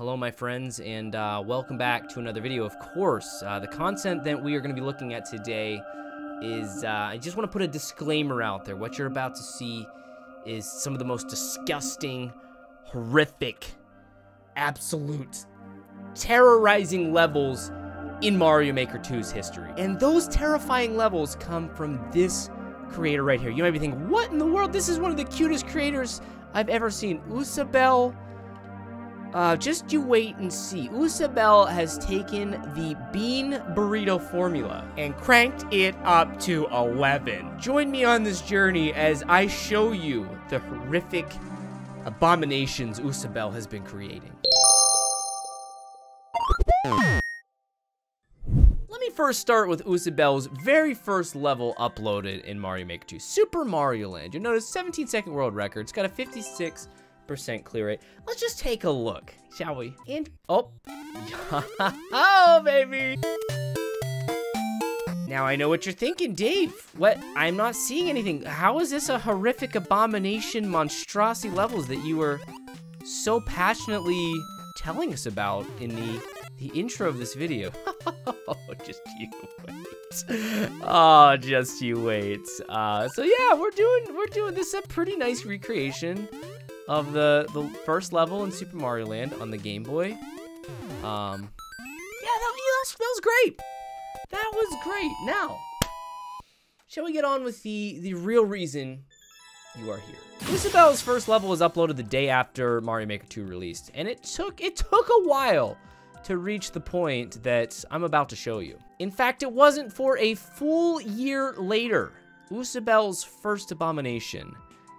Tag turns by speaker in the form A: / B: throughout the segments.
A: hello my friends, and uh, welcome back to another video. Of course, uh, the content that we are going to be looking at today is, uh, I just want to put a disclaimer out there. What you're about to see is some of the most disgusting, horrific, absolute, terrorizing levels in Mario Maker 2's history. And those terrifying levels come from this creator right here. You might be thinking, what in the world? This is one of the cutest creators I've ever seen. Usabell uh, just you wait and see. Usabell has taken the bean burrito formula and cranked it up to 11. Join me on this journey as I show you the horrific abominations Usabell has been creating. Let me first start with Usabell's very first level uploaded in Mario Maker 2, Super Mario Land. You'll notice 17 second world record. It's got a 56 percent clear rate. Let's just take a look, shall we? And, oh. oh, baby. Now I know what you're thinking, Dave. What? I'm not seeing anything. How is this a horrific abomination monstrosity levels that you were so passionately telling us about in the the intro of this video? oh, just you wait. Oh, just you wait. Uh, so yeah, we're doing we're doing this a pretty nice recreation of the, the first level in Super Mario Land on the Game Boy. Um, yeah, that, yeah, that was great. That was great. Now, shall we get on with the, the real reason you are here? Usabell's first level was uploaded the day after Mario Maker 2 released, and it took it took a while to reach the point that I'm about to show you. In fact, it wasn't for a full year later, Usabell's first abomination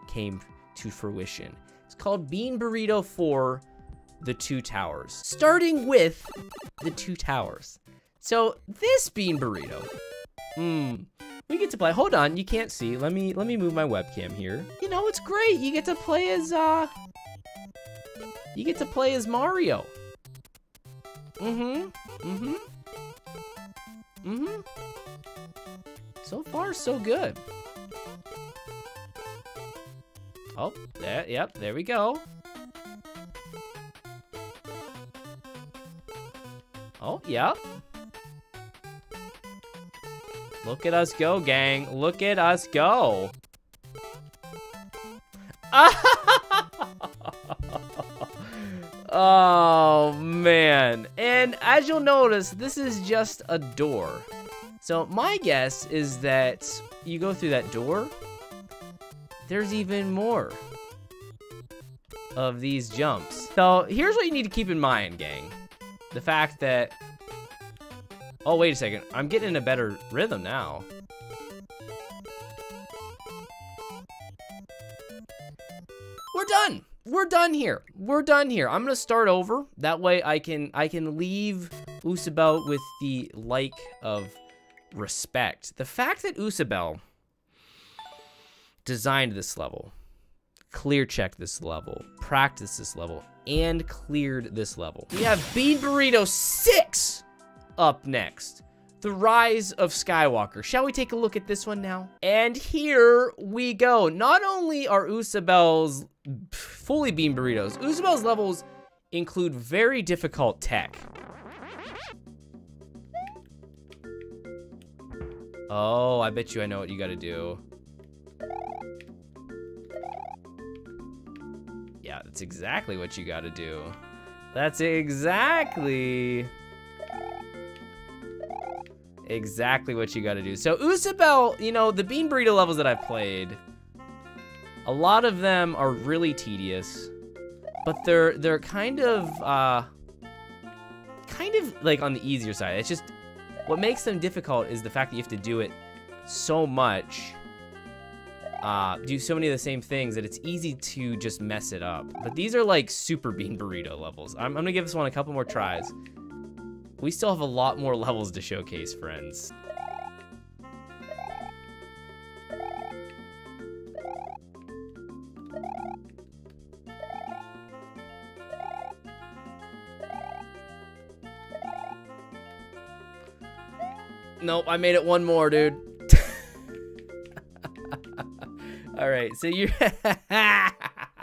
A: came to fruition called Bean Burrito 4 The Two Towers. Starting with the Two Towers. So this Bean Burrito, hmm, we get to play. Hold on, you can't see. Let me let me move my webcam here. You know, it's great. You get to play as uh You get to play as Mario. Mm-hmm. Mm-hmm. Mm-hmm. So far, so good. Oh, there, yep, there we go. Oh, yep. Look at us go, gang. Look at us go. oh, man. And as you'll notice, this is just a door. So my guess is that you go through that door, there's even more of these jumps. So here's what you need to keep in mind, gang. The fact that... Oh, wait a second. I'm getting in a better rhythm now. We're done. We're done here. We're done here. I'm gonna start over. That way I can I can leave Usabell with the like of respect. The fact that Usabell designed this level, clear checked this level, practiced this level, and cleared this level. We have Bean Burrito 6 up next. The Rise of Skywalker. Shall we take a look at this one now? And here we go. Not only are Usabell's fully Bean Burritos, Usabell's levels include very difficult tech. Oh, I bet you I know what you gotta do. Yeah, that's exactly what you gotta do. That's exactly... Exactly what you gotta do. So Usabell, you know, the Bean Burrito levels that I've played, a lot of them are really tedious, but they're they're kind of uh kind of like on the easier side. It's just what makes them difficult is the fact that you have to do it so much uh, do so many of the same things that it's easy to just mess it up. But these are like super bean burrito levels. I'm, I'm gonna give this one a couple more tries. We still have a lot more levels to showcase, friends. Nope, I made it one more, dude. All right, so you.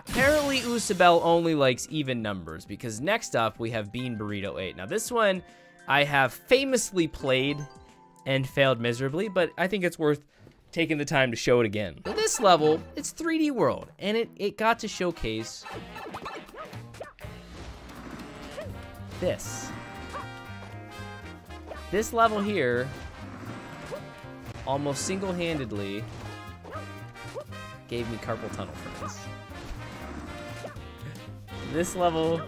A: apparently Usabell only likes even numbers because next up we have Bean Burrito 8. Now this one I have famously played and failed miserably, but I think it's worth taking the time to show it again. So this level, it's 3D World, and it, it got to showcase this. This level here, almost single-handedly, gave me carpal tunnel for this. This level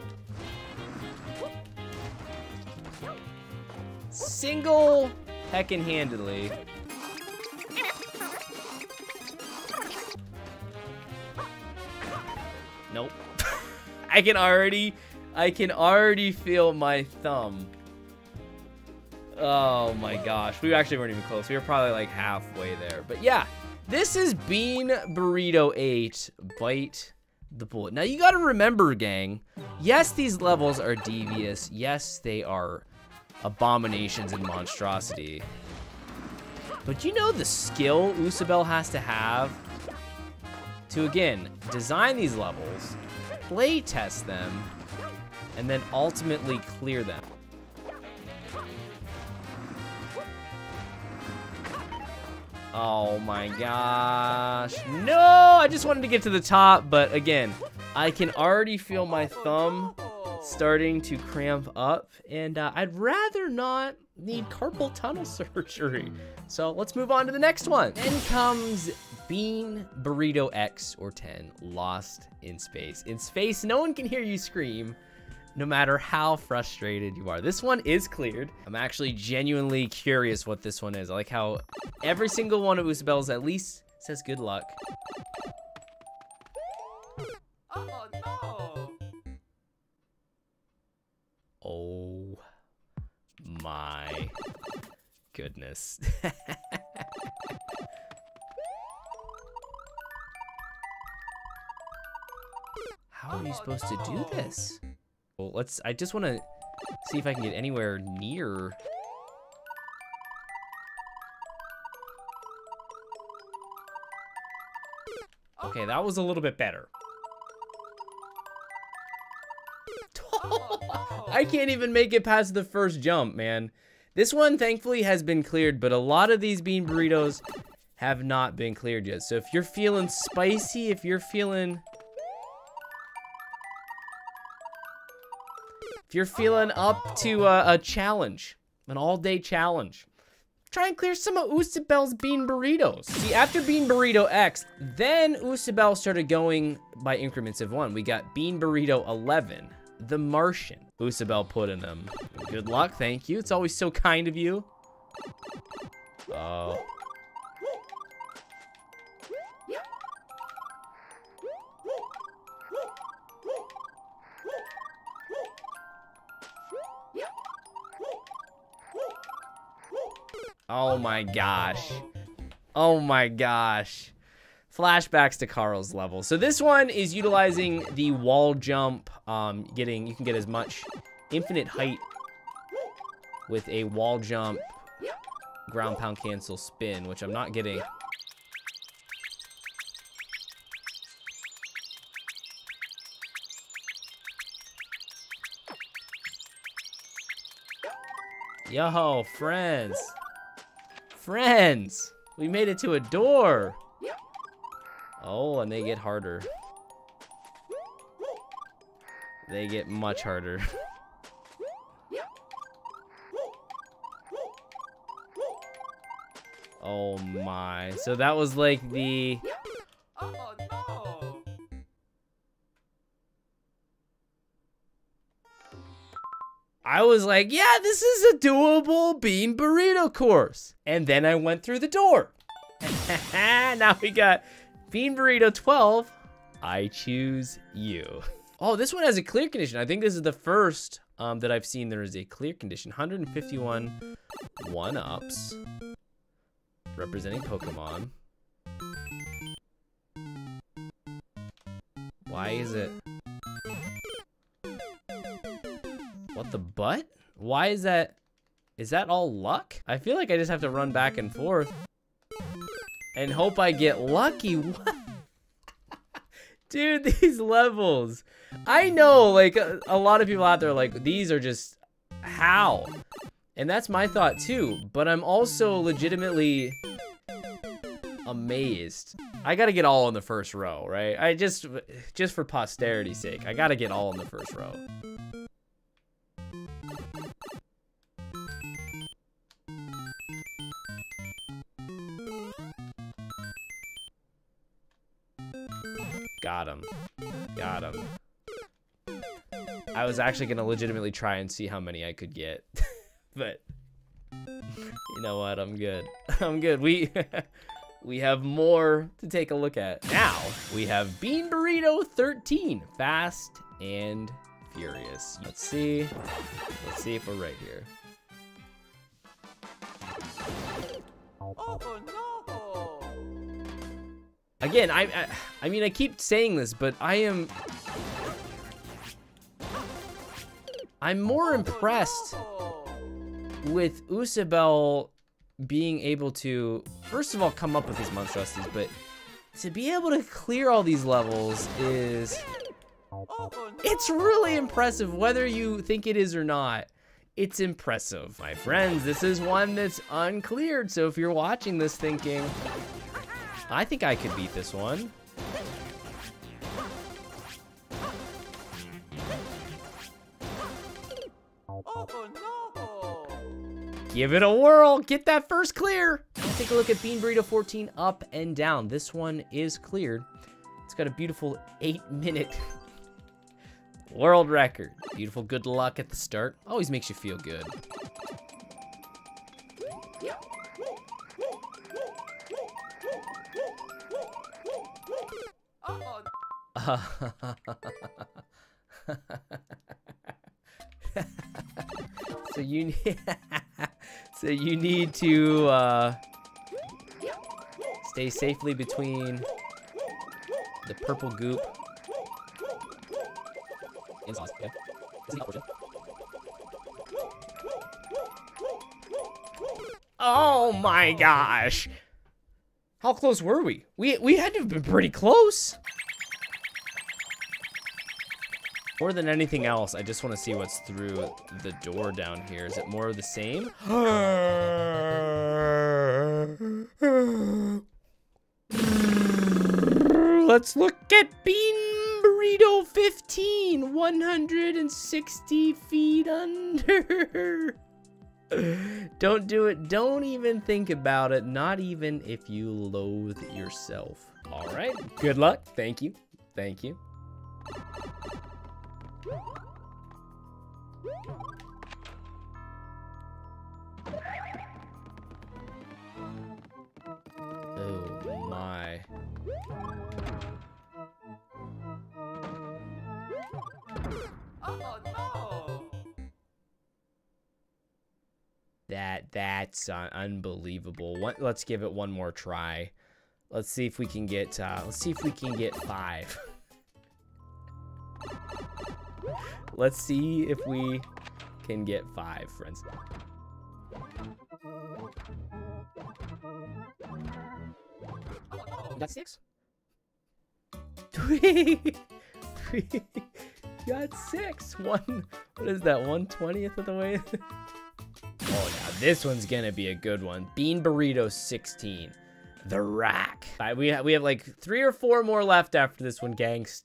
A: single heckin' handedly Nope. I can already I can already feel my thumb. Oh my gosh. We actually weren't even close. We were probably like halfway there. But yeah, this is Bean Burrito 8 Bite the Bullet. Now you gotta remember, gang, yes, these levels are devious. Yes, they are abominations and monstrosity. But you know the skill Usabell has to have to, again, design these levels, play test them, and then ultimately clear them. Oh my gosh. No, I just wanted to get to the top, but again, I can already feel my thumb starting to cramp up, and uh, I'd rather not need carpal tunnel surgery. So let's move on to the next one. Then comes Bean Burrito X or 10, Lost in Space. In space, no one can hear you scream, no matter how frustrated you are. This one is cleared. I'm actually genuinely curious what this one is. I like how every single one of Usabell's at least says good luck. Oh, no. Oh my goodness. How are you supposed to do this? Well, let's, I just want to see if I can get anywhere near. Okay, that was a little bit better. I can't even make it past the first jump, man. This one, thankfully, has been cleared, but a lot of these bean burritos have not been cleared yet. So if you're feeling spicy, if you're feeling If you're feeling up to a, a challenge, an all-day challenge, try and clear some of Usabell's bean burritos. See, after Bean Burrito X, then Usabell started going by increments of one. We got Bean Burrito 11, The Martian. Usabell put in them. Good luck, thank you. It's always so kind of you. Oh. Oh my gosh. Oh my gosh. Flashbacks to Carl's level. So this one is utilizing the wall jump, um, getting, you can get as much infinite height with a wall jump, ground pound cancel spin, which I'm not getting. Yo, friends. Friends! We made it to a door! Oh, and they get harder. They get much harder. oh my. So that was like the... I was like, yeah, this is a doable bean burrito course. And then I went through the door. now we got bean burrito 12. I choose you. Oh, this one has a clear condition. I think this is the first um, that I've seen there is a clear condition. 151 one-ups representing Pokemon. Why is it? What the butt? Why is that? Is that all luck? I feel like I just have to run back and forth and hope I get lucky. What? Dude, these levels. I know, like, a, a, lot of people out there like, these are just, how? And that's my thought too, but I'm also legitimately amazed. I gotta get all in the first row, right? I just, just for posterity's sake, I gotta get all in the first row. Got him. Got him. I was actually going to legitimately try and see how many I could get. but you know what? I'm good. I'm good. We we have more to take a look at. Now, we have Bean Burrito 13, Fast and Furious. Let's see. Let's see if we're right here. Oh, no. Again, I, I, I mean, I keep saying this, but I am, I'm more impressed with Usabell being able to, first of all, come up with these monstrosities, but to be able to clear all these levels is, it's really impressive, whether you think it is or not. It's impressive. My friends, this is one that's uncleared, so if you're watching this thinking, I think I could beat this one. Oh, no. Give it a whirl. Get that first clear. Let's take a look at Bean Burrito 14 up and down. This one is cleared. It's got a beautiful eight minute world record. Beautiful good luck at the start. Always makes you feel good. so you need so you need to uh, stay safely between the purple goop. Oh my gosh! How close were we? We we had to have been pretty close. More than anything else, I just want to see what's through the door down here. Is it more of the same? Let's look at Bean Burrito 15, 160 feet under. Don't do it. Don't even think about it. Not even if you loathe yourself. All right. Good luck. Thank you. Thank you. Oh my. Oh no! That that's uh, unbelievable. One, let's give it one more try. Let's see if we can get. Uh, let's see if we can get five. Let's see if we can get five, friends. got six? Three! we got six. One, what is that, 120th of the way? oh, now this one's gonna be a good one. Bean Burrito 16. The Rack. Right, we, have, we have like three or four more left after this one, gangs.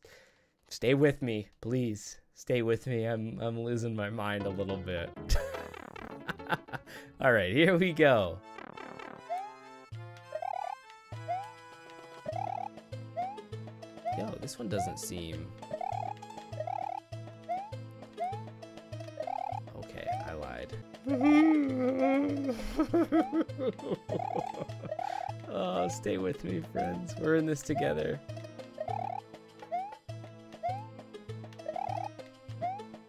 A: Stay with me, please. Stay with me. I'm I'm losing my mind a little bit. All right, here we go. Yo, this one doesn't seem... Okay, I lied. oh, stay with me, friends. We're in this together.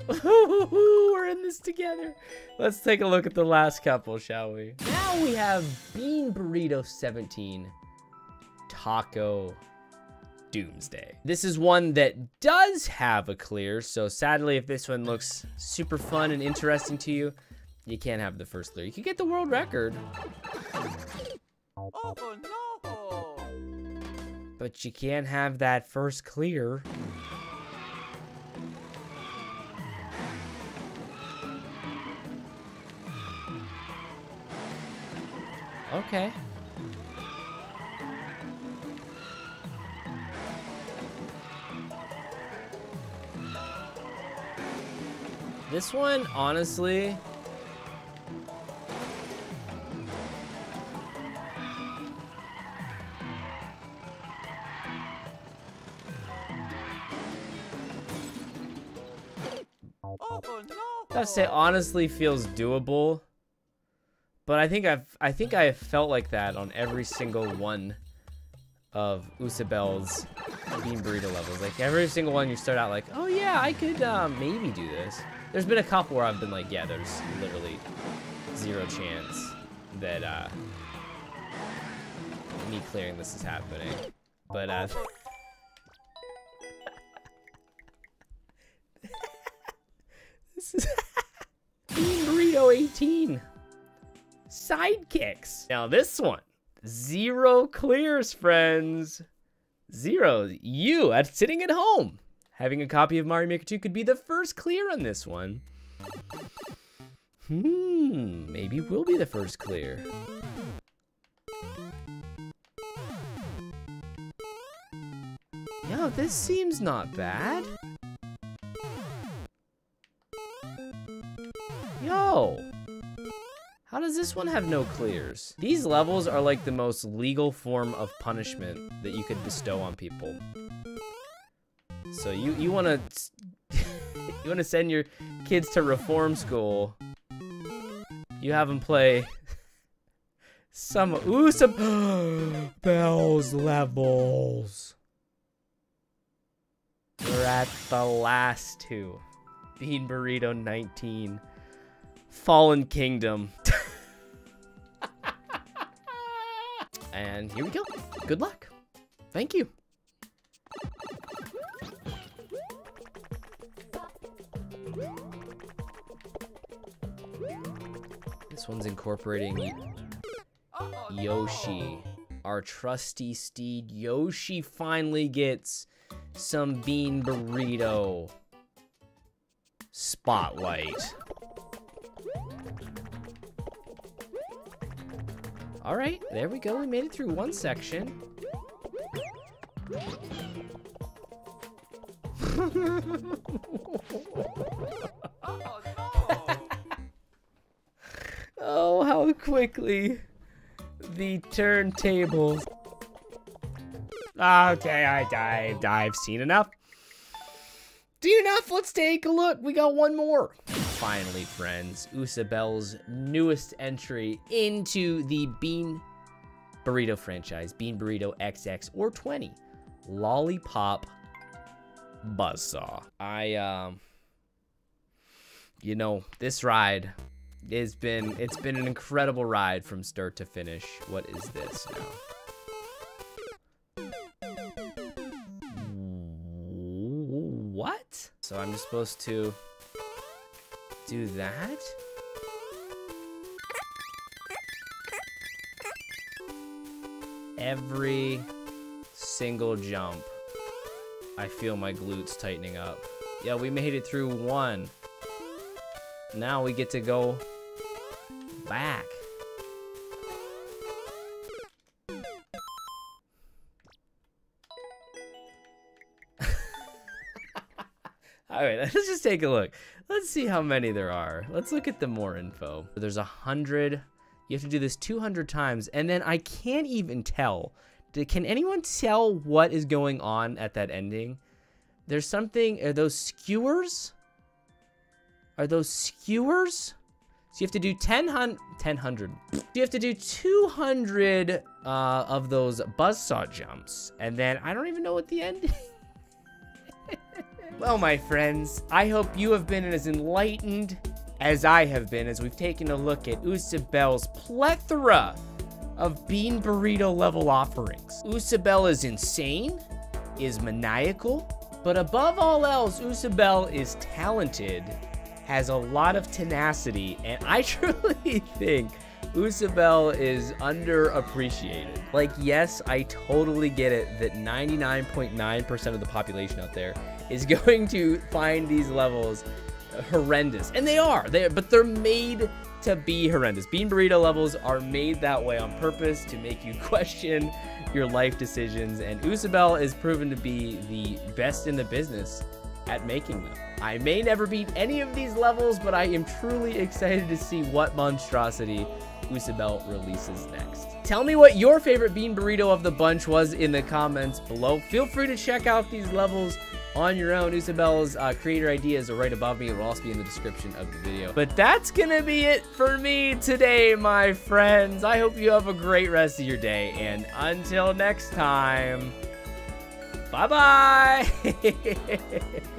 A: We're in this together. Let's take a look at the last couple, shall we? Now we have Bean Burrito 17 Taco Doomsday. This is one that does have a clear, so sadly if this one looks super fun and interesting to you, you can't have the first clear. You can get the world record. Oh, oh no! But you can't have that first clear. Okay. This one, honestly, oh, I'd say honestly feels doable. But I think I've I think I have felt like that on every single one of Usabell's Bean Burrito levels. Like every single one you start out like, oh yeah, I could uh, maybe do this. There's been a couple where I've been like, yeah, there's literally zero chance that uh, me clearing this is happening. But uh, this is Bean Burrito 18 sidekicks. Now this one, zero clears, friends. Zero. You at sitting at home. Having a copy of Mario Maker 2 could be the first clear on this one. Hmm, maybe we'll be the first clear. Yo, this seems not bad. Yo! How does this one have no clears? These levels are like the most legal form of punishment that you could bestow on people. So you you want to you want to send your kids to reform school. You have them play some ooh some bells levels. We're at the last two. Bean Burrito 19. Fallen Kingdom. and here we go. Good luck. Thank you. This one's incorporating Yoshi. Our trusty steed Yoshi finally gets some bean burrito spotlight. All right, there we go. We made it through one section. oh, how quickly the turntables. Okay, I dived. I've seen enough. Do enough. Let's take a look. We got one more finally, friends, Usabell's newest entry into the Bean Burrito franchise, Bean Burrito XX or 20, Lollipop Buzzsaw. I, um, you know, this ride has been, it's been an incredible ride from start to finish. What is this now? What? So I'm just supposed to do that? Every single jump, I feel my glutes tightening up. Yeah, we made it through one. Now we get to go back. All right, let's just take a look. Let's see how many there are. Let's look at the more info. There's a hundred. You have to do this 200 times, and then I can't even tell. Can anyone tell what is going on at that ending? There's something. Are those skewers? Are those skewers? So you have to do 10 hun 1000. You have to do 200 uh, of those buzzsaw jumps. And then I don't even know what the ending Well, my friends, I hope you have been as enlightened as I have been as we've taken a look at Usabel's plethora of Bean Burrito level offerings. Usabel is insane, is maniacal, but above all else, Usabel is talented, has a lot of tenacity, and I truly think Usabel is underappreciated. Like, yes, I totally get it that 99.9% of the population out there is going to find these levels horrendous. And they are, they but they're made to be horrendous. Bean burrito levels are made that way on purpose to make you question your life decisions. And Usabell is proven to be the best in the business at making them. I may never beat any of these levels, but I am truly excited to see what monstrosity Usabell releases next. Tell me what your favorite bean burrito of the bunch was in the comments below. Feel free to check out these levels on your own. Usabell's uh, creator ideas are right above me. It will also be in the description of the video. But that's gonna be it for me today, my friends. I hope you have a great rest of your day. And until next time, bye-bye.